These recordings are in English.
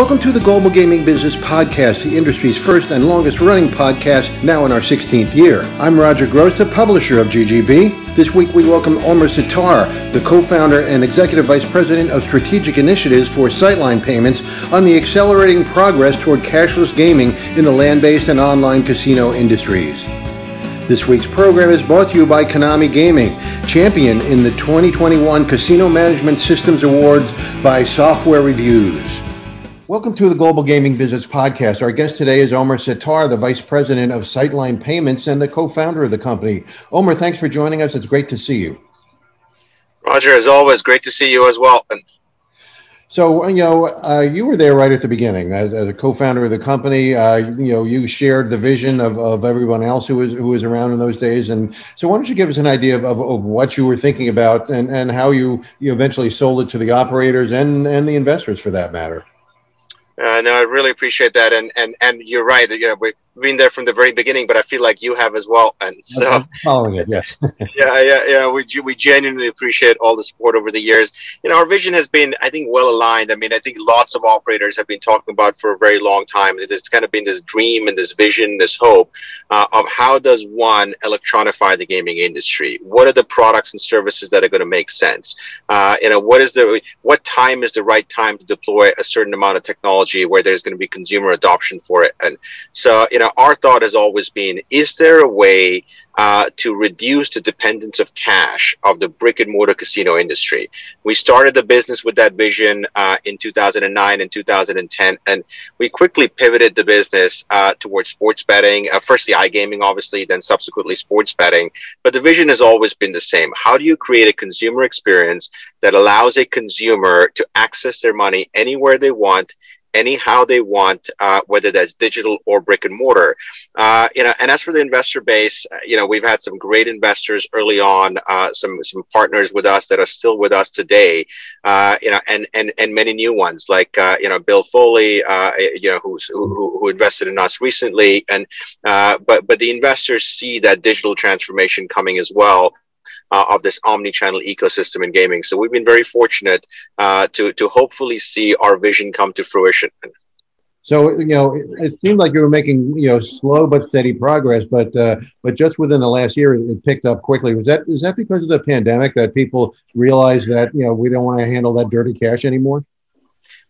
Welcome to the Global Gaming Business Podcast, the industry's first and longest running podcast, now in our 16th year. I'm Roger Gross, the publisher of GGB. This week we welcome Omer Sattar, the co founder and executive vice president of strategic initiatives for Sightline Payments, on the accelerating progress toward cashless gaming in the land based and online casino industries. This week's program is brought to you by Konami Gaming, champion in the 2021 Casino Management Systems Awards by Software Reviews. Welcome to the Global Gaming Business Podcast. Our guest today is Omer Sattar, the Vice President of Sightline Payments and the co founder of the company. Omer, thanks for joining us. It's great to see you. Roger, as always, great to see you as well. So, you know, uh, you were there right at the beginning as, as a co-founder of the company. Uh, you know, you shared the vision of, of everyone else who was who was around in those days. And so, why don't you give us an idea of, of, of what you were thinking about and, and how you, you eventually sold it to the operators and, and the investors for that matter? Uh, no, I really appreciate that, and and and you're right. You know, we, been there from the very beginning, but I feel like you have as well. And so, following it, yes. yeah, yeah, yeah. We we genuinely appreciate all the support over the years. You know, our vision has been, I think, well aligned. I mean, I think lots of operators have been talking about for a very long time. It has kind of been this dream and this vision, this hope uh, of how does one electronify the gaming industry? What are the products and services that are going to make sense? Uh, you know, what is the what time is the right time to deploy a certain amount of technology where there's going to be consumer adoption for it? And so, you know our thought has always been, is there a way uh, to reduce the dependence of cash of the brick and mortar casino industry. We started the business with that vision uh, in 2009 and 2010, and we quickly pivoted the business uh, towards sports betting. Uh, first, the iGaming, obviously, then subsequently sports betting. But the vision has always been the same. How do you create a consumer experience that allows a consumer to access their money anywhere they want? Anyhow they want, uh, whether that's digital or brick and mortar. Uh, you know, and as for the investor base, uh, you know, we've had some great investors early on, uh, some some partners with us that are still with us today. Uh, you know, and and and many new ones like uh, you know Bill Foley, you know, who's who, who invested in us recently, and but but the investors see that digital transformation coming as well uh, of this omni-channel ecosystem in gaming. So we've been very fortunate uh, to to hopefully see our vision come to fruition. So you know, it, it, seemed like you were making you know slow but steady progress, but uh, but just within the last year, it picked up quickly. Was that is that because of the pandemic that people realized that you know we don't want to handle that dirty cash anymore?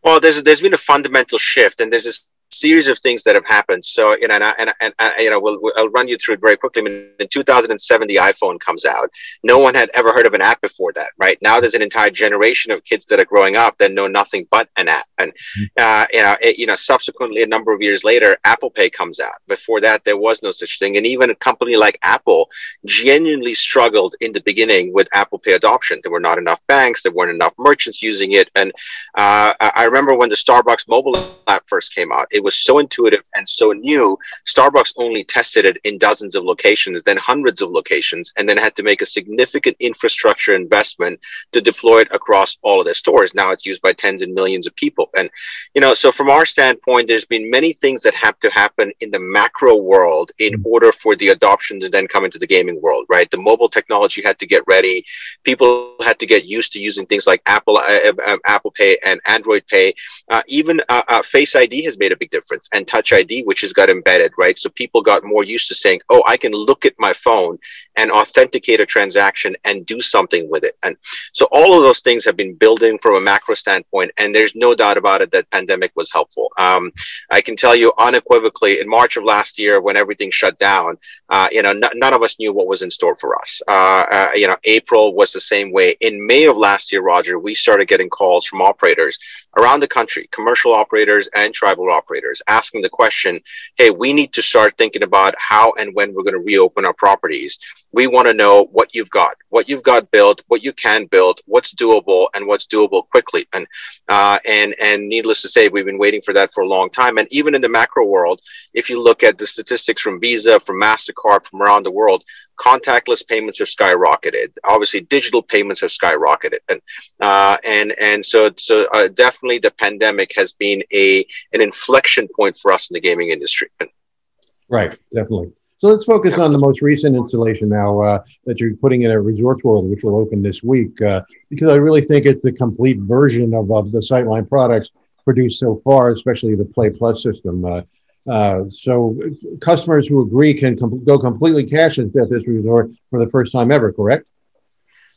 Well, there's there's been a fundamental shift, and there's this series of things that have happened. So, you know, and, and, and, and you know, we'll, we'll, I'll run you through it very quickly. I mean, in 2007, the iPhone comes out. No one had ever heard of an app before that, right? Now there's an entire generation of kids that are growing up that know nothing but an app. And, mm-hmm. uh, you know, it, you know, subsequently, a number of years later, Apple Pay comes out. Before that, there was no such thing. And even a company like Apple genuinely struggled in the beginning with Apple Pay adoption. There were not enough banks. There weren't enough merchants using it. And uh, I remember when the Starbucks mobile app first came out, it it was so intuitive and so new. Starbucks only tested it in dozens of locations, then hundreds of locations, and then had to make a significant infrastructure investment to deploy it across all of their stores. Now it's used by tens and millions of people. And, you know, so from our standpoint, there's been many things that have to happen in the macro world in mm-hmm. order for the adoption to then come into the gaming world, right? The mobile technology had to get ready. People had to get used to using things like Apple, uh, uh, Apple Pay and Android Pay. Uh, even uh, uh Face ID has made a big difference and touch id which has got embedded right? So people got more used to saying oh i can look at my phone and authenticate a transaction and do something with it. And so all of those things have been building from a macro standpoint and there's no doubt about it that pandemic was helpful. Um, i can tell you unequivocally in march of last year when everything shut down uh, you know none of us knew what was in store for us. Uh, uh, you know april was the same way. In may of last year roger we started getting calls from operators around the country commercial operators and tribal operators asking the question, hey, we need to start thinking about how and when we're going to reopen our properties. We want to know what you've got, what you've got built, what you can build, what's doable, and what's doable quickly. And uh, and and needless to say, we've been waiting for that for a long time. And even in the macro world, if you look at the statistics from Visa, from Mastercard, from around the world, contactless payments have skyrocketed. Obviously, digital payments have skyrocketed, and uh, and and so so uh, definitely the pandemic has been a an inflection point for us in the gaming industry. Right, definitely. So let's focus on the most recent installation now uh, that you're putting in at Resorts World, which will open this week, uh, because I really think it's the complete version of, of the Sightline products produced so far, especially the Play Plus system. Uh, uh, so customers who agree can com- go completely cashless at this resort for the first time ever, correct?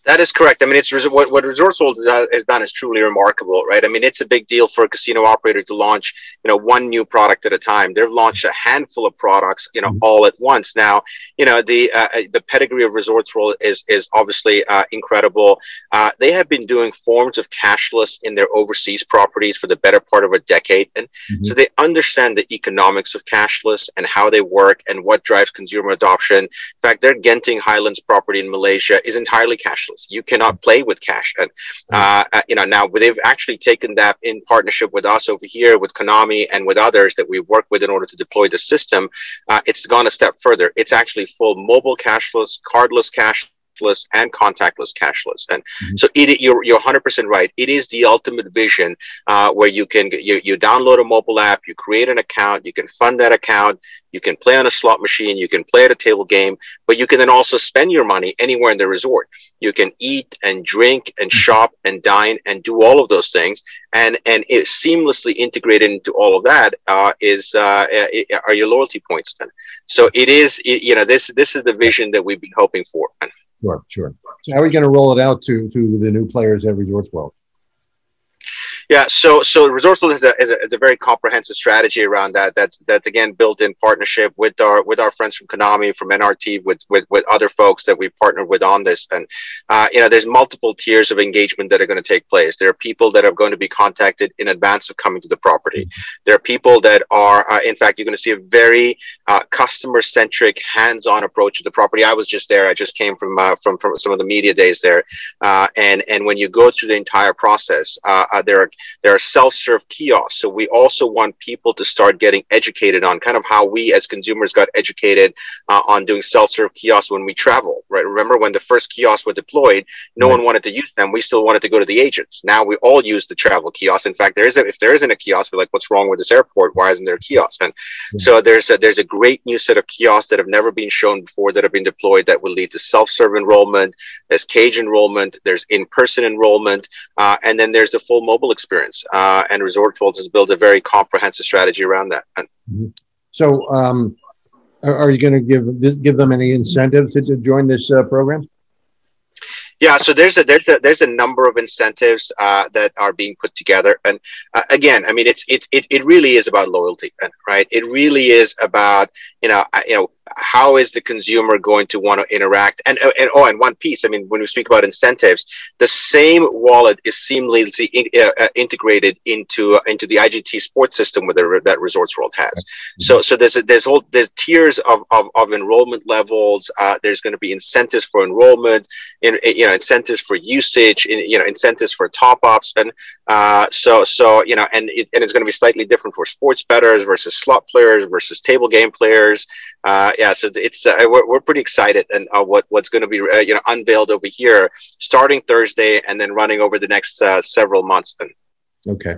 That is correct. I mean, it's what what Resorts World has done is truly remarkable, right? I mean, it's a big deal for a casino operator to launch, you know, one new product at a time. They've launched a handful of products, you know, mm-hmm. all at once. Now, you know, the uh, uh, the pedigree of Resorts World is is obviously uh, incredible. Uh, they have been doing forms of cashless in their overseas properties for the better part of a decade, and mm-hmm. so they understand the economics of cashless and how they work and what drives consumer adoption. In fact, their Genting Highlands property in Malaysia is entirely cashless cashless. You cannot play with cash. And, uh, uh, you know, now they've actually taken that in partnership with us over here, with Konami and with others that we work with in order to deploy the system. Uh, it's gone a step further. It's actually full mobile cashless, cardless cash contactless and contactless cashless. And mm-hmm. so it, you're, you're 100% right. It is the ultimate vision uh, where you can you, you download a mobile app, you create an account, you can fund that account, you can play on a slot machine, you can play at a table game, but you can then also spend your money anywhere in the resort. You can eat and drink and mm-hmm. shop and dine and do all of those things. And, and it seamlessly integrated into all of that uh, is uh, are your loyalty points then. So it is, it, you know, this, this is the vision that we've been hoping for. Sure, sure. So how are we going to roll it out to to the new players at Resorts World? Yeah, so so Resorts World is a, is a, is a very comprehensive strategy around that. That's that's again built in partnership with our with our friends from Konami, from NRT, with with, with other folks that we partnered with on this. And uh, you know, there's multiple tiers of engagement that are going to take place. There are people that are going to be contacted in advance of coming to the property. There are people that are, uh, in fact, you're going to see a very uh, customer centric, hands on approach to the property. I was just there. I just came from uh, from from some of the media days there, uh, and and when you go through the entire process, uh, there are there are self-serve kiosks. So we also want people to start getting educated on kind of how we as consumers got educated uh, on doing self-serve kiosks when we travel, right? Remember when the first kiosks were deployed, no one wanted to use them. We still wanted to go to the agents. Now we all use the travel kiosks. In fact, there is a, if there isn't a kiosk, we're like, what's wrong with this airport? Why isn't there a kiosk? And so there's a, there's a great new set of kiosks that have never been shown before that have been deployed that will lead to self-serve enrollment. There's cage enrollment. There's in-person enrollment. Uh, and then there's the full mobile experience experience. Uh, and Resort World has built a very comprehensive strategy around that. Mm-hmm. So, um, are, you going to give give them any incentives to, to join this uh, program? Yeah, so there's a there's a there's a number of incentives uh, that are being put together, and uh, again, I mean, it's it, it it really is about loyalty, right? It really is about you know you know how is the consumer going to want to interact? And, uh, and oh, and one piece, I mean, when we speak about incentives, the same wallet is seamlessly in, uh, uh, integrated into uh, into the IGT sports system with the, that Resorts World has. Mm-hmm. So so there's a, there's whole there's tiers of, of, of enrollment levels. Uh, there's going to be incentives for enrollment, in, you know, incentives for usage, in, you know, incentives for top ups, and uh, so so you know, and it, and it's going to be slightly different for sports bettors versus slot players versus table game players. Uh, yeah, so it's uh, we're, we're pretty excited and uh, what what's going to be uh, you know unveiled over here starting Thursday and then running over the next uh, several months. Okay,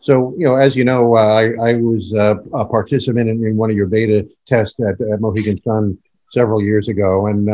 so you know, as you know, uh, I, I was a participant in, in, one of your beta tests at, at Mohegan Sun several years ago, and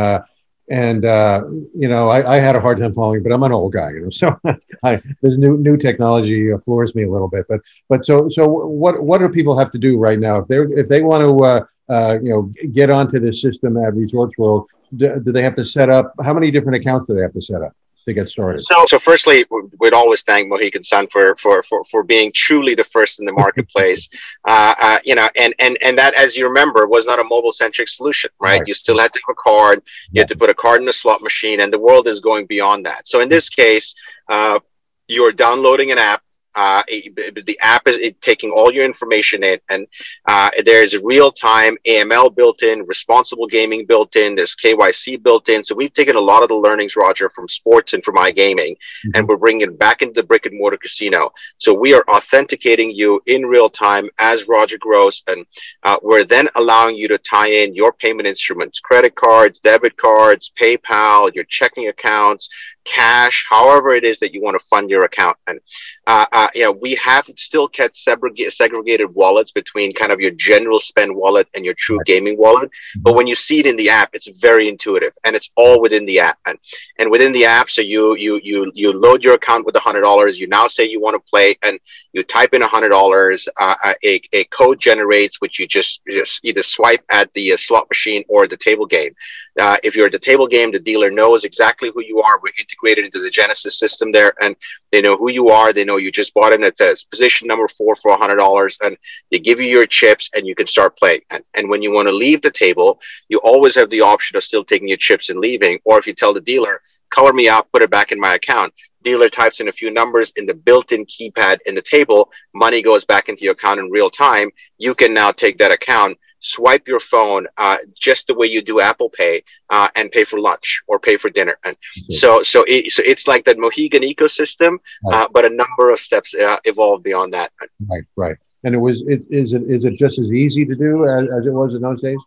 and uh, you know I, I, had a hard time following but i'm an old guy you know so I, this new new technology floors me a little bit but but so so what what do people have to do right now if they if they want to uh, uh, you know get onto this system at resorts world do, do they have to set up how many different accounts do they have to set up to get started? So, so firstly, we'd always thank Mohegan Sun for for for, for being truly the first in the marketplace. uh, uh, you know, and and and that, as you remember, was not a mobile centric solution, right? right? You still had to have a card. You yeah. had to put a card in a slot machine, and the world is going beyond that. So in this case, uh, you're downloading an app uh, the app is taking all your information in, and uh, there's real time AML built in, responsible gaming built in, there's KYC built in. So we've taken a lot of the learnings, Roger, from sports and from iGaming, mm-hmm. and we're bringing it back into the brick and mortar casino. So we are authenticating you in real time as Roger Gross, and uh, we're then allowing you to tie in your payment instruments, credit cards, debit cards, PayPal, your checking accounts, cash, however it is that you want to fund your account. And uh, uh, you know, we have still kept segregated wallets between kind of your general spend wallet and your true gaming wallet. But when you see it in the app, it's very intuitive, and it's all within the app. And and within the app, so you you you you load your account with a hundred dollars. You now say you want to play, and you type in a hundred dollars. Uh, uh, a a code generates, which you just just either swipe at the uh, slot machine or the table game. Uh, if you're at the table game, the dealer knows exactly who you are. We're integrated into the Genesis system there, and they know who you are. They know you just bought in at position number four for a $100, and they give you your chips, and you can start playing. And, and when you want to leave the table, you always have the option of still taking your chips and leaving. Or if you tell the dealer, color me out, put it back in my account, dealer types in a few numbers in the built-in keypad in the table, money goes back into your account in real time. You can now take that account swipe your phone uh, just the way you do Apple Pay uh, and pay for lunch or pay for dinner. And so, so, it, so it's like that Mohegan ecosystem, right. uh, but a number of steps uh, evolved beyond that. Right, right. And it was, it, is it, is it just as easy to do as, as it was in those days?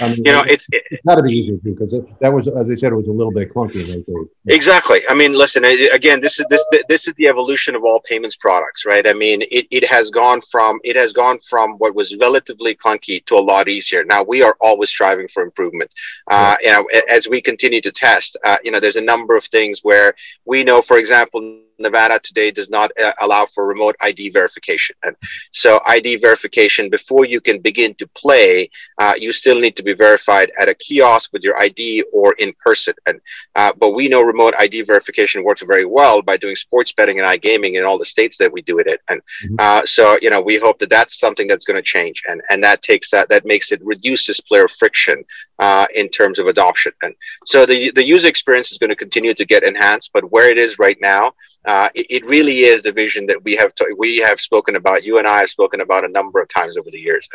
I mean, you know, it's, it, it's got to be easy because that was, as I said, it was a little bit clunky those days. Exactly. I mean, listen, again, this is this this is the evolution of all payments products, right? I mean, it, it has gone from it has gone from what was relatively clunky to a lot easier. Now we are always striving for improvement. Uh, you know, as we continue to test, uh, you know, there's a number of things where we know, for example Nevada today does not uh, allow for remote ID verification. And so ID verification, before you can begin to play, uh, you still need to be verified at a kiosk with your ID or in person. And, uh, but we know remote ID verification works very well by doing sports betting and iGaming in all the states that we do it in. And mm-hmm. Uh, so, you know, we hope that that's something that's going to change. And, and that takes that, that makes it reduces player friction uh, in terms of adoption. And so the, the user experience is going to continue to get enhanced, but where it is right now, uh, it, it, really is the vision that we have to, we have spoken about. You and I have spoken about a number of times over the years.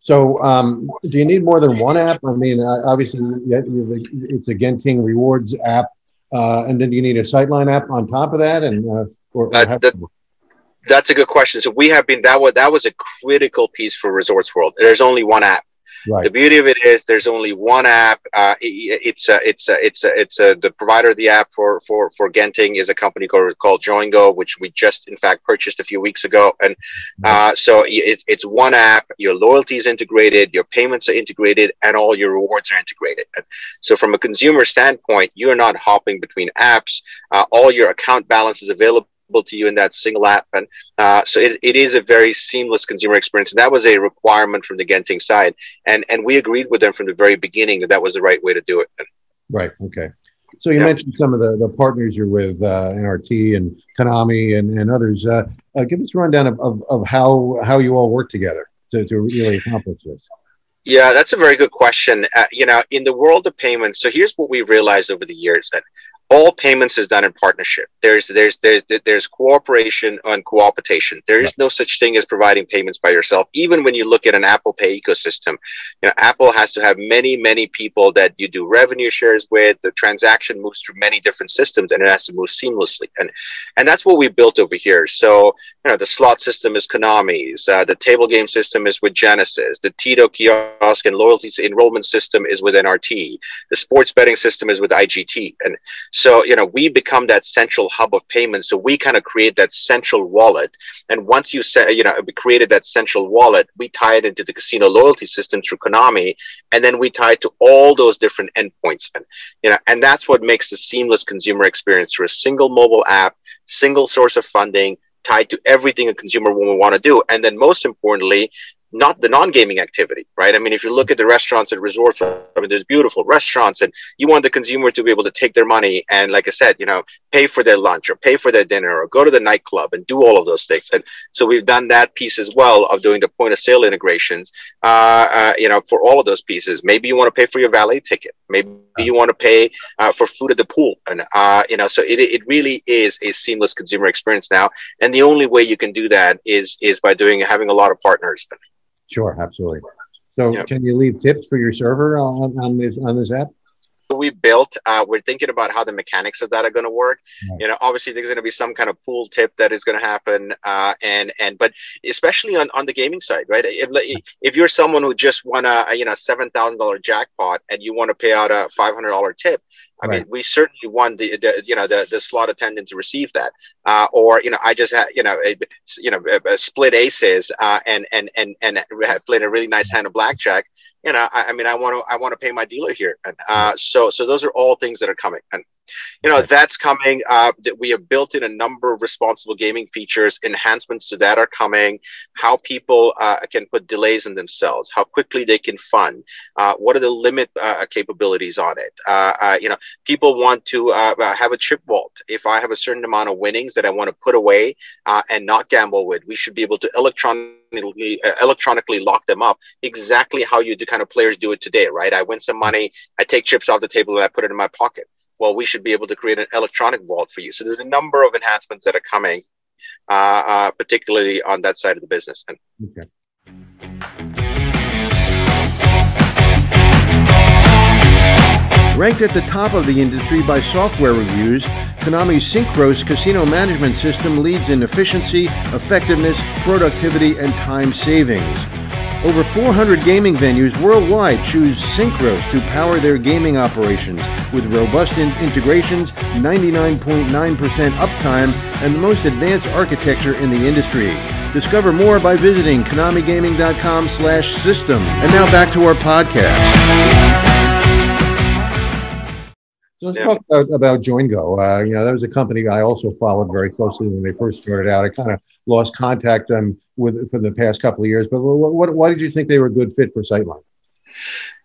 So, um, do you need more than one app? I mean, uh, obviously, it's a Genting Rewards app, uh, and then you need a Sightline app on top of that, and uh, or, or that, that's a good question. So we have been that was that was a critical piece for Resorts World. There's only one app. Right. The beauty of it is there's only one app. Uh, it, it's a, it's a, it's a, it's a, the provider of the app for for for Genting is a company called called JoinGo, which we just in fact purchased a few weeks ago. And uh, so it, it's one app. Your loyalty is integrated, your payments are integrated, and all your rewards are integrated. And so from a consumer standpoint, you're not hopping between apps. Uh, all your account balance is available to you in that single app. And uh, so it, it is a very seamless consumer experience. And that was a requirement from the Genting side. And, and we agreed with them from the very beginning that that was the right way to do it. Right. Okay. So you yeah. mentioned some of the, the partners you're with, uh, NRT and Konami and, and others. Uh, uh, give us a rundown of, of, of, how, how you all work together to, to really accomplish this. Yeah, that's a very good question. Uh, you know, in the world of payments, so here's what we realized over the years that all payments is done in partnership. There's there's there's there's cooperation and cooperation. There is no such thing as providing payments by yourself. Even when you look at an Apple Pay ecosystem, you know Apple has to have many many people that you do revenue shares with. The transaction moves through many different systems, and it has to move seamlessly. And and that's what we built over here. So you know the slot system is Konami's. Uh, the table game system is with Genesis. The TITO kiosk and loyalty enrollment system is with NRT. The sports betting system is with IGT. And so, you know, we become that central hub of payment. So we kind of create that central wallet. And once you say, you know, we created that central wallet, we tie it into the casino loyalty system through Konami. And then we tie it to all those different endpoints. And, you know, and that's what makes the seamless consumer experience through a single mobile app, single source of funding, tied to everything a consumer will want to do. And then most importantly, not the non-gaming activity, right? I mean, if you look at the restaurants and resorts, I mean, there's beautiful restaurants, and you want the consumer to be able to take their money and, like I said, you know, pay for their lunch or pay for their dinner or go to the nightclub and do all of those things. And so we've done that piece as well of doing the point of sale integrations, uh, uh, you know, for all of those pieces. Maybe you want to pay for your valet ticket. Maybe you want to pay uh, for food at the pool, and uh, you know, so it it really is a seamless consumer experience now. And the only way you can do that is is by doing having a lot of partners. Sure, absolutely. So, yep. can you leave tips for your server on, on this on this app? we built uh, we're thinking about how the mechanics of that are going to work right. you know obviously there's going to be some kind of pool tip that is going to happen uh, and and but especially on, on the gaming side right if, if you're someone who just won a you know $7000 jackpot and you want to pay out a $500 tip I right. mean, we certainly want the, the, you know the, the slot attendant to receive that, uh, or you know, I just had you know a, you know a, a split aces uh, and and and and played a really nice hand of blackjack. You know, I, I mean, I want to I want to pay my dealer here, and uh, so so those are all things that are coming, and you know that's coming uh, that we have built in a number of responsible gaming features. Enhancements to that are coming. How people uh, can put delays in themselves. How quickly they can fund uh, what are the limit uh, capabilities on it? Uh, uh, you know people want to have a chip vault. If i have a certain amount of winnings that i want to put away and not gamble with we should be able to electronically electronically lock them up. Exactly how you do kind of players do it today right? I win some money i take chips off the table and i put it in my pocket well, we should be able to create an electronic vault for you. So there's a number of enhancements that are coming, uh, uh, particularly on that side of the business. Okay. Ranked at the top of the industry by software reviews, Konami's Synkros casino management system leads in efficiency, effectiveness, productivity, and time savings. Over 400 gaming venues worldwide choose Synkros to power their gaming operations with robust in- integrations, 99.9% uptime, and the most advanced architecture in the industry. Discover more by visiting konamigaming.com slash system. And now back to our podcast. So let's yeah. talk about, about JoinGo. Uh, you know, that was a company I also followed very closely when they first started out. I kind of lost contact um, with for the past couple of years. But what, what, why did you think they were a good fit for Sightline?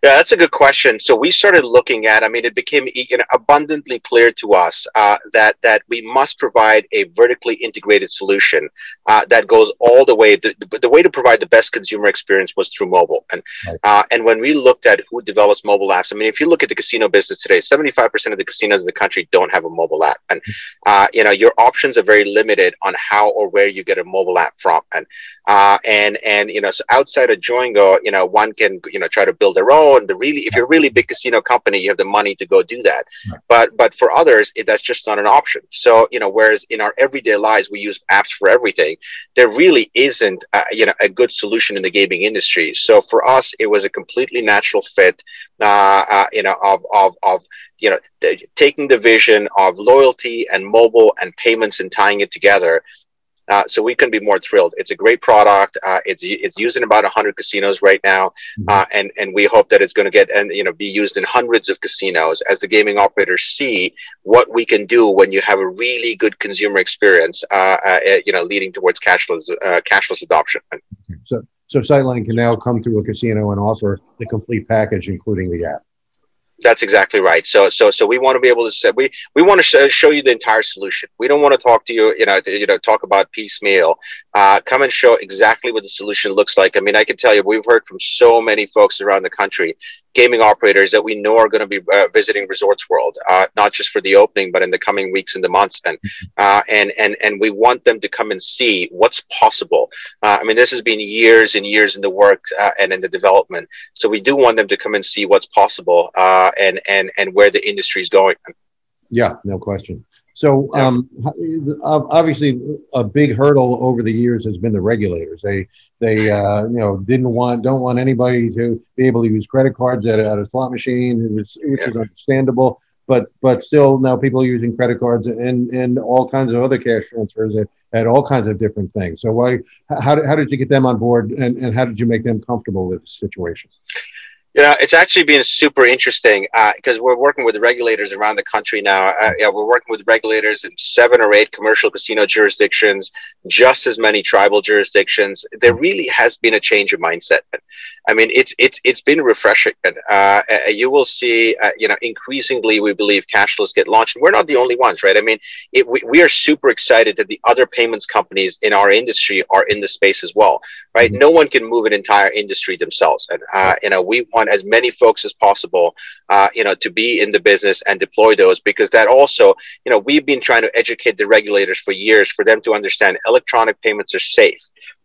Yeah, that's a good question. So we started looking at. I mean, it became you know, abundantly clear to us uh, that that we must provide a vertically integrated solution uh, that goes all the way. The, the, way to provide the best consumer experience was through mobile, and right. uh, and when we looked at who develops mobile apps, I mean, if you look at the casino business today, seventy five percent of the casinos in the country don't have a mobile app, and uh, you know your options are very limited on how or where you get a mobile app from, and uh, and and you know so outside of JoinGo, you know one can you know try to build their own and the really if you're a really big casino company you have the money to go do that. Right. but but for others it, that's just not an option. So you know whereas in our everyday lives we use apps for everything there really isn't uh, you know a good solution in the gaming industry. So for us it was a completely natural fit uh, uh, you know of of of you know taking the vision of loyalty and mobile and payments and tying it together uh, so we couldn't be more thrilled. It's a great product. Uh, it's it's used in about 100 casinos right now, mm-hmm. uh, and and we hope that it's going to get and you know be used in hundreds of casinos as the gaming operators see what we can do when you have a really good consumer experience. Uh, uh, you know, leading towards cashless cashless adoption. So so Sightline can now come to a casino and offer the complete package, including the app. That's exactly right. So, so, so we want to be able to say we we want to sh- show you the entire solution. We don't want to talk to you, you know, you know, talk about piecemeal. Uh, come and show exactly what the solution looks like. I mean, I can tell you, we've heard from so many folks around the country gaming operators that we know are going to be uh, visiting Resorts World, uh, not just for the opening, but in the coming weeks and the months. And mm-hmm. uh, and and and we want them to come and see what's possible. Uh, I mean, this has been years and years in the work uh, and in the development. So we do want them to come and see what's possible uh, and and and where the industry is going. Yeah, no question. So um, obviously, a big hurdle over the years has been the regulators. They they uh, you know didn't want don't want anybody to be able to use credit cards at, at a slot machine, which, which yeah. is understandable. But but still, now people are using credit cards and and all kinds of other cash transfers at, at all kinds of different things. So why how did, how did you get them on board and, and how did you make them comfortable with the situation? Yeah, it's actually been super interesting because uh, we're working with regulators around the country now. Uh, yeah, we're working with regulators in seven or eight commercial casino jurisdictions, just as many tribal jurisdictions. There really has been a change of mindset. I mean, it's it's it's been refreshing. Uh, uh, you will see, uh, you know, increasingly we believe cashless get launched. We're not the only ones, right? I mean, it, we, we are super excited that the other payments companies in our industry are in the space as well, right? Mm-hmm. No one can move an entire industry themselves, and uh, you know, we want as many folks as possible, uh, you know, to be in the business and deploy those because that also, you know, we've been trying to educate the regulators for years for them to understand electronic payments are safe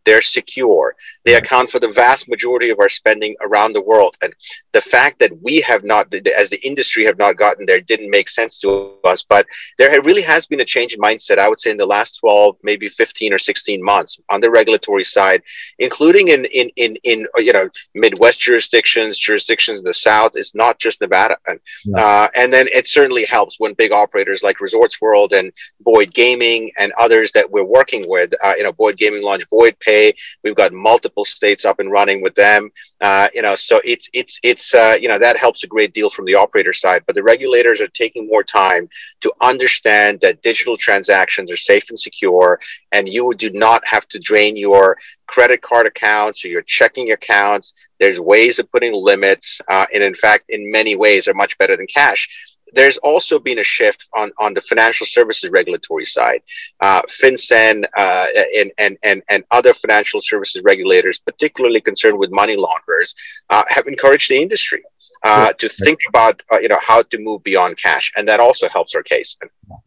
they're secure They account for the vast majority of our spending around the world. And the fact that we have not, as the industry have not gotten there, didn't make sense to us. But there really has been a change in mindset, I would say, in the last 12, maybe 15 or 16 months on the regulatory side, including in, in, in, in you know, Midwest jurisdictions, jurisdictions in the South. It's not just Nevada. And, yeah. uh, and then it certainly helps when big operators like Resorts World and Boyd Gaming and others that we're working with, uh, you know, Boyd Gaming launched Boyd Pay. We've got multiple states up and running with them. Uh, you know, so it's it's it's uh, you know that helps a great deal from the operator side. But the regulators are taking more time to understand that digital transactions are safe and secure, and you do not have to drain your credit card accounts or your checking accounts. There's ways of putting limits, uh, and in fact, in many ways, are much better than cash there's also been a shift on, on the financial services regulatory side. Uh, FinCEN uh, and, and, and, and other financial services regulators, particularly concerned with money launderers, uh, have encouraged the industry uh, to think about uh, you know how to move beyond cash, and that also helps our case.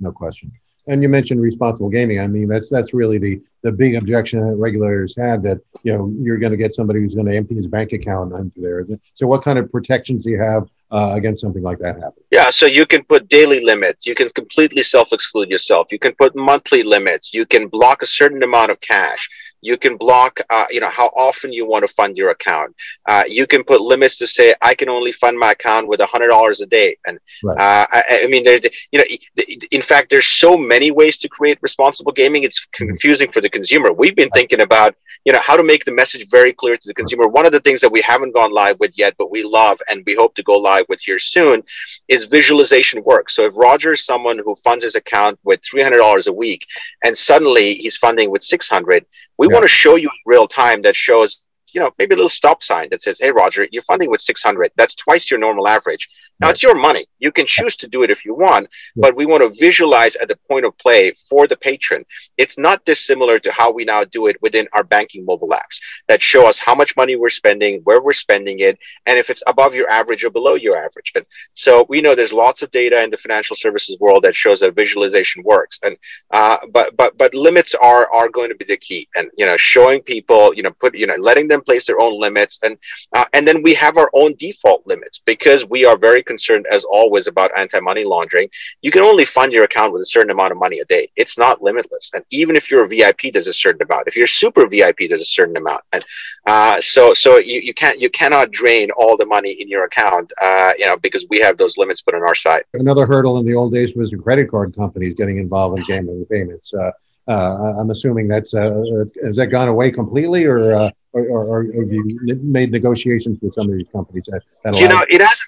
No question. And you mentioned responsible gaming. I mean, that's that's really the the big objection that regulators had that you know you're going to get somebody who's going to empty his bank account under there. So, what kind of protections do you have uh, against something like that happening? Yeah, so you can put daily limits. You can completely self exclude yourself. You can put monthly limits. You can block a certain amount of cash. You can block, uh, you know, how often you want to fund your account. Uh, you can put limits to say, I can only fund my account with a hundred dollars a day. And right. uh, I, I, mean, there's, you know, in fact, there's so many ways to create responsible gaming. It's mm-hmm. confusing mm-hmm. for the consumer. We've been thinking about, you know, how to make the message very clear to the consumer. One of the things that we haven't gone live with yet, but we love and we hope to go live with here soon is visualization work. So if Roger is someone who funds his account with $300 a week and suddenly he's funding with 600, we yeah. want to show you in real time that shows you know, maybe a little stop sign that says, Hey, Roger, you're funding with 600. That's twice your normal average. Now right. it's your money. You can choose to do it if you want, yeah. but we want to visualize at the point of play for the patron. It's not dissimilar to how we now do it within our banking mobile apps that show us how much money we're spending, where we're spending it, and if it's above your average or below your average. And so we know there's lots of data in the financial services world that shows that visualization works. And, uh, but, but, but limits are, are going to be the key. And, you know, showing people, you know, put, you know, letting them place their own limits. And, uh, and then we have our own default limits because we are very concerned, as always, about anti-money laundering. You can only fund your account with a certain amount of money a day. It's not limitless. And even if you're a VIP, there's a certain amount. If you're super VIP, there's a certain amount. And uh, so, so you, you can't, you cannot drain all the money in your account, uh, you know, because we have those limits put on our side. Another hurdle in the old days was the credit card companies getting involved in gambling payments. Uh, uh, I'm assuming that's uh, has that gone away completely, or, uh, or, or, have you made negotiations with some of these companies that, that you know it hasn't.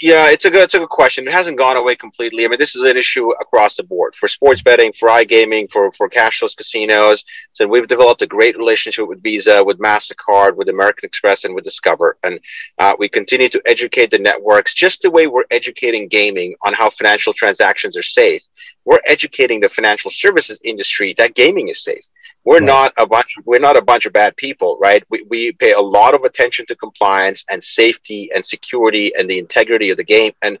Yeah, it's a good it's a good question. It hasn't gone away completely. I mean, this is an issue across the board for sports betting, for iGaming, for for cashless casinos. So we've developed a great relationship with Visa, with Mastercard, with American Express, and with Discover, and uh, we continue to educate the networks just the way we're educating gaming on how financial transactions are safe we're educating the financial services industry that gaming is safe. We're right. not a bunch. We're not a bunch of bad people, right? We, we pay a lot of attention to compliance and safety and security and the integrity of the game, and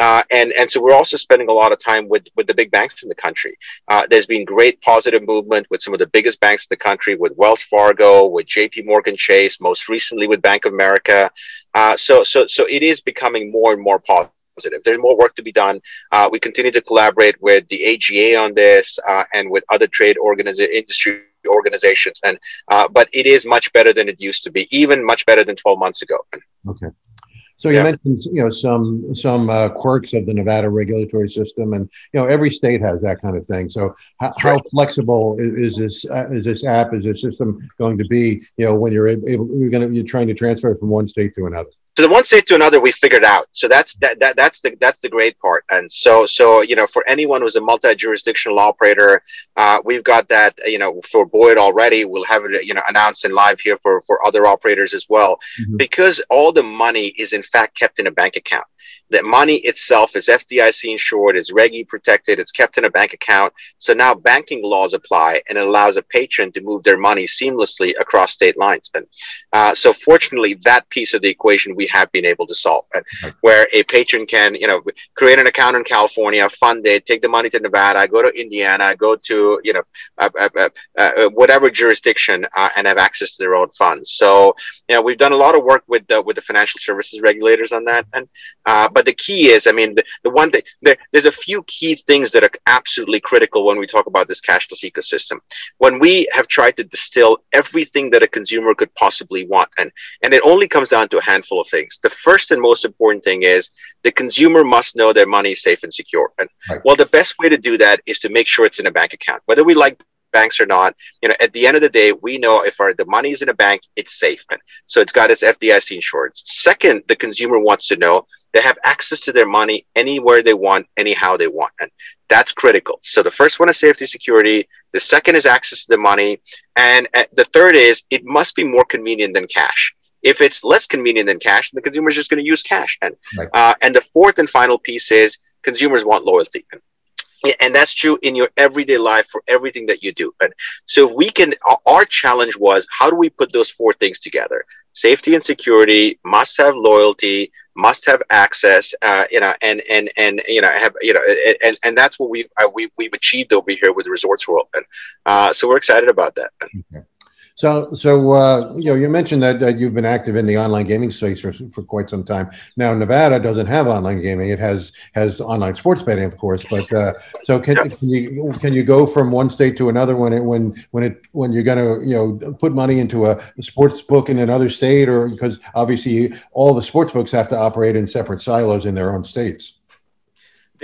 uh, and and so we're also spending a lot of time with with the big banks in the country. Uh, there's been great positive movement with some of the biggest banks in the country, with Wells Fargo, with J.P. Morgan Chase, most recently with Bank of America. Uh, so so so it is becoming more and more positive positive. There's more work to be done. Uh, we continue to collaborate with the AGA on this uh, and with other trade organiza- industry organizations. And uh, but it is much better than it used to be, even much better than 12 months ago. Okay. So you yeah. mentioned, you know, some some uh, quirks of the Nevada regulatory system, and you know, every state has that kind of thing. So, how, how flexible is, is this uh, is this app? Is this system going to be? You know, when you're able, you're going to you're trying to transfer from one state to another so the one state to another we figured out. So that's that, that that's the that's the great part. And so so you know for anyone who's a multi-jurisdictional operator uh, we've got that you know for boyd already. We'll have it you know announced and live here for for other operators as well. Mm-hmm. because all the money is in fact kept in a bank account The money itself is FDIC insured, is Reg protected, it's kept in a bank account. So now banking laws apply and it allows a patron to move their money seamlessly across state lines. And uh, so fortunately, that piece of the equation we have been able to solve, and where a patron can, you know, create an account in California, fund it, take the money to Nevada, go to Indiana, go to, you know, uh, uh, uh, uh whatever jurisdiction uh, and have access to their own funds. So, you know, we've done a lot of work with the, with the financial services regulators on that. And, but the key is, I mean, the, the one thing, there, there's a few key things that are absolutely critical when we talk about this cashless ecosystem. When we have tried to distill everything that a consumer could possibly want, and, and it only comes down to a handful of things. The first and most important thing is the consumer must know their money is safe and secure. And right. well, the best way to do that is to make sure it's in a bank account, whether we like banks or not. You know, at the end of the day, we know if our the money is in a bank, it's safe. And so it's got its FDIC insurance. Second, the consumer wants to know they have access to their money anywhere they want, anyhow they want. And that's critical. So the first one is safety security. The second is access to the money. And uh, the third is it must be more convenient than cash. If it's less convenient than cash, the consumer is just going to use cash. And, right. uh, and the fourth and final piece is consumers want loyalty. And and that's true in your everyday life for everything that you do. And so we can, our challenge was how do we put those four things together? Safety and security must have loyalty, must have access, uh, you know, and, and, and, you know, have, you know, and, and that's what we, uh, we, we've achieved over here with Resorts World. And, uh, so we're excited about that. Okay. So, so uh, you know, you mentioned that, that you've been active in the online gaming space for, for quite some time. Now, Nevada doesn't have online gaming; it has has online sports betting, of course. But uh, so, can, can you can you go from one state to another when it when when it when you're going to you know put money into a sports book in another state, or because obviously all the sports books have to operate in separate silos in their own states.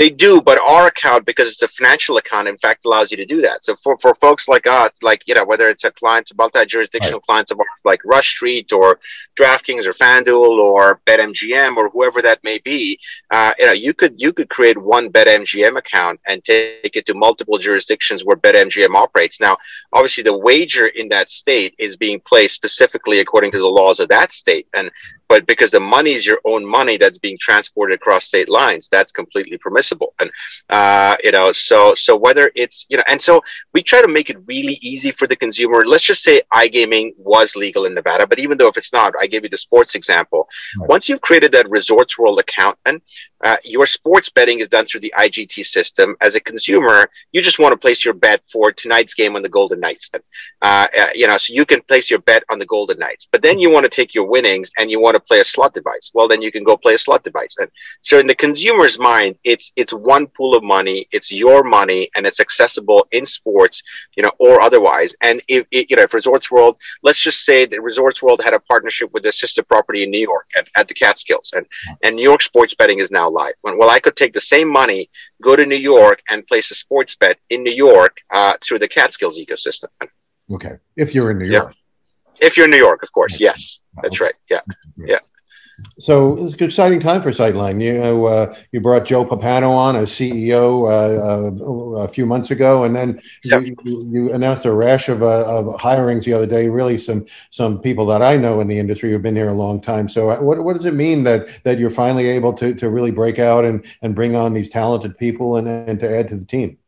They do, but our account, because it's a financial account, in fact, allows you to do that. So for, for folks like us, like, you know, whether it's a client, multi-jurisdictional right. clients of ours, like Rush Street or DraftKings or FanDuel or BetMGM or whoever that may be, uh, you know, you could, you could create one BetMGM account and take it to multiple jurisdictions where BetMGM operates. Now, obviously the wager in that state is being placed specifically according to the laws of that state. And but because the money is your own money that's being transported across state lines, that's completely permissible. And uh, you know, so so whether it's you know, and so we try to make it really easy for the consumer. Let's just say iGaming was legal in Nevada, but even though if it's not, I gave you the sports example. Right. Once you've created that Resorts World account, and uh, your sports betting is done through the IGT system. As a consumer, you just want to place your bet for tonight's game on the Golden Knights. Uh, uh, you know, so you can place your bet on the Golden Knights, but then you want to take your winnings and you want to play a slot device. Well, then you can go play a slot device. And so in the consumer's mind, it's it's one pool of money, it's your money, and it's accessible in sports, you know, or otherwise. And if you know, if Resorts World, let's just say that Resorts World had a partnership with the sister property in New York at, at the Catskills, and and New York sports betting is now live. When, well, I could take the same money, go to New York, and place a sports bet in New York uh, through the Catskills ecosystem. Okay, if you're in New York. Yeah. If you're in New York, of course, yes, that's right. Yeah, yeah. So it's an exciting time for Sightline. You know, uh, you brought Joe Pappano on as CEO uh, uh, a few months ago, and then yep. you, you, announced a rash of, uh, of hirings the other day. Really, some some people that I know in the industry who've been here a long time. So, uh, what, what does it mean that that you're finally able to to really break out and and bring on these talented people and, and to add to the team?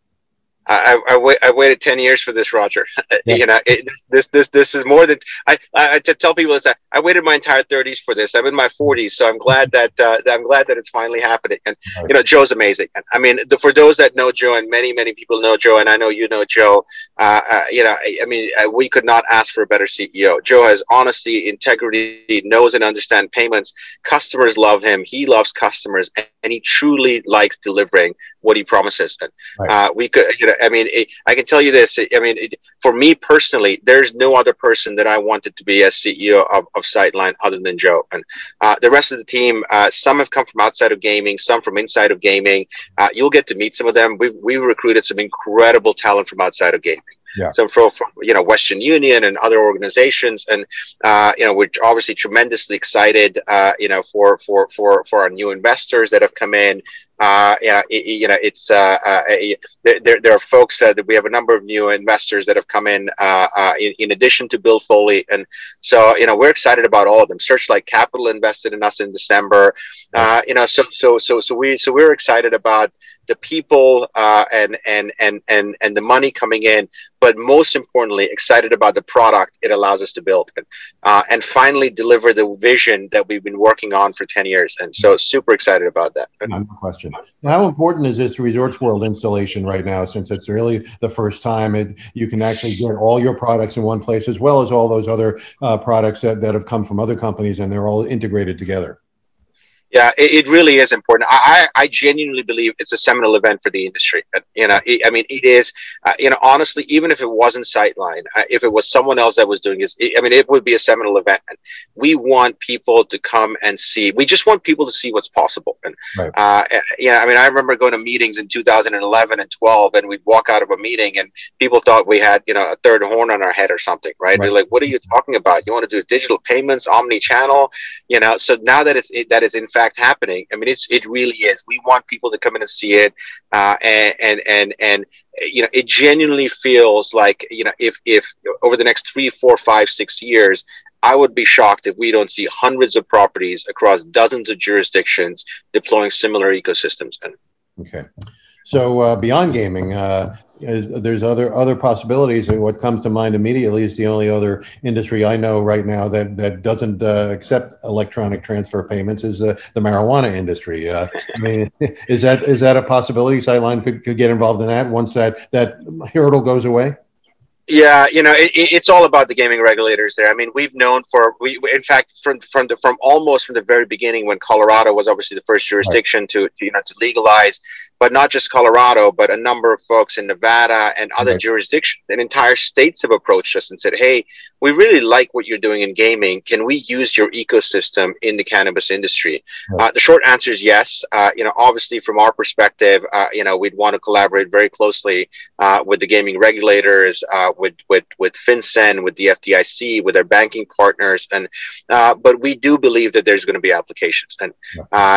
I, I, wait, I waited 10 years for this, Roger. Yeah. you know, it, this, this, this is more than I, I, to tell people is that I waited my entire 30s for this. I'm in my 40s. So I'm glad that, uh, I'm glad that it's finally happening. And, right. you know, Joe's amazing. I mean, the, for those that know Joe and many, many people know Joe, and I know you know Joe, uh, uh, you know, I, I mean, uh, we could not ask for a better CEO. Joe has honesty, integrity, knows and understands payments. Customers love him. He loves customers and, and he truly likes delivering what he promises. And, right. Uh, we could, you know, I mean, it, I can tell you this. I mean, it, for me personally, there's no other person that I wanted to be as CEO of, of Sightline other than Joe. And uh, the rest of the team, uh, some have come from outside of gaming, some from inside of gaming. Uh, you'll get to meet some of them. We've, we recruited some incredible talent from outside of gaming. Yeah. some from, from, you know Western Union and other organizations, and uh, you know we're obviously tremendously excited, uh, you know, for for for for our new investors that have come in. Uh, yeah, it, you know, it's uh, uh, there, there are folks uh, that we have a number of new investors that have come in, uh, uh, in, in addition to Bill Foley, and so you know we're excited about all of them. Searchlight Capital invested in us in December, uh, you know, so so so so we so we're excited about the people uh, and and and and and the money coming in, but most importantly, excited about the product it allows us to build, uh, and finally deliver the vision that we've been working on for ten years. And so, super excited about that. No question. How important is this Resorts World installation right now? Since it's really the first time it, you can actually get all your products in one place, as well as all those other uh, products that, that have come from other companies, and they're all integrated together. Yeah, it, it, really is important. I, I genuinely believe it's a seminal event for the industry. You know, it, I mean, it is. Uh, you know, honestly, even if it wasn't Sightline, uh, if it was someone else that was doing this, it, I mean, it would be a seminal event. We want people to come and see. We just want people to see what's possible. And right. uh, yeah, I mean, I remember going to meetings in 2011 and 12, and we'd walk out of a meeting, and people thought we had, you know, a third horn on our head or something, right? right. They're like, "What are you talking about? You want to do digital payments, omni-channel?" You know. So now that it's that is in fact fact happening. I mean, it's it really is. We want people to come in and see it, uh, and and and and you know, it genuinely feels like you know, if if over the next three, four, five, six years, I would be shocked if we don't see hundreds of properties across dozens of jurisdictions deploying similar ecosystems. Okay. So uh, beyond gaming, uh, is, there's other other possibilities. And what comes to mind immediately is the only other industry I know right now that that doesn't uh, accept electronic transfer payments is the marijuana industry. Uh, I mean, is that is that a possibility? Sightline could, could get involved in that once that that hurdle goes away. Yeah, you know, it, it's all about the gaming regulators there. I mean, we've known for we, in fact, from from the, from almost from the very beginning when Colorado was obviously the first jurisdiction right. to, to you know to legalize but not just Colorado, but a number of folks in Nevada and other right. jurisdictions and entire states have approached us and said, Hey, we really like what you're doing in gaming. Can we use your ecosystem in the cannabis industry? Uh, the short answer is yes. Uh, you know, obviously from our perspective, uh, you know, we'd want to collaborate very closely uh, with the gaming regulators, uh, with, with, with FinCEN, with the FDIC, with our banking partners. And, uh, but we do believe that there's going to be applications and,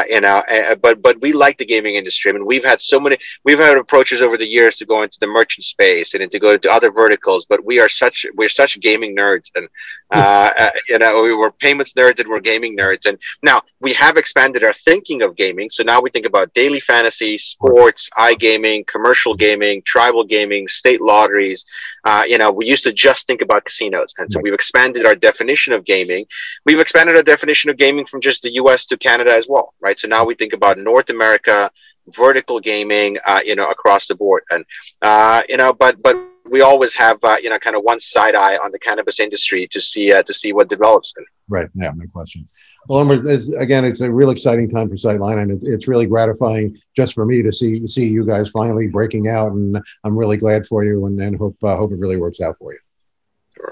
you know, but, but we like the gaming industry. I mean, we've had had so many we've had approaches over the years to go into the merchant space and to go into other verticals but we are such we're such gaming nerds and uh, uh, you know we were payments nerds and we're gaming nerds. And now we have expanded our thinking of gaming. So now we think about daily fantasy sports iGaming commercial gaming tribal gaming state lotteries. Uh, you know we used to just think about casinos. And so we've expanded our definition of gaming. We've expanded our definition of gaming from just the us to canada as well right? So now we think about north america vertical gaming, uh, you know, across the board. And, uh, you know, but, but we always have, uh, you know, kind of one side eye on the cannabis industry to see, uh, to see what develops. Right. Yeah. No question. Well, it's, again, it's a real exciting time for Sightline, and it's, it's really gratifying just for me to see see you guys finally breaking out, and I'm really glad for you, and, and hope uh, hope it really works out for you.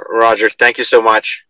Roger, thank you so much.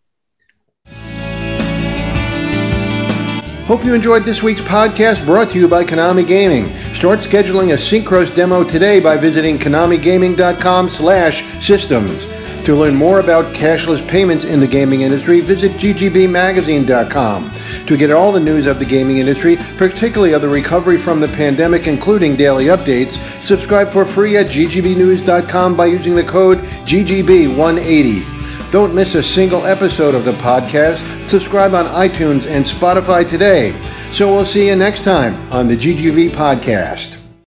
Hope you enjoyed this week's podcast brought to you by Konami Gaming. Start scheduling a Synkros demo today by visiting konamigaming.com slash systems. To learn more about cashless payments in the gaming industry, visit ggbmagazine.com. To get all the news of the gaming industry, particularly of the recovery from the pandemic, including daily updates, subscribe for free at ggbnews.com by using the code GGB180. Don't miss a single episode of the podcast. Subscribe on iTunes and Spotify today. So we'll see you next time on the GGB Podcast.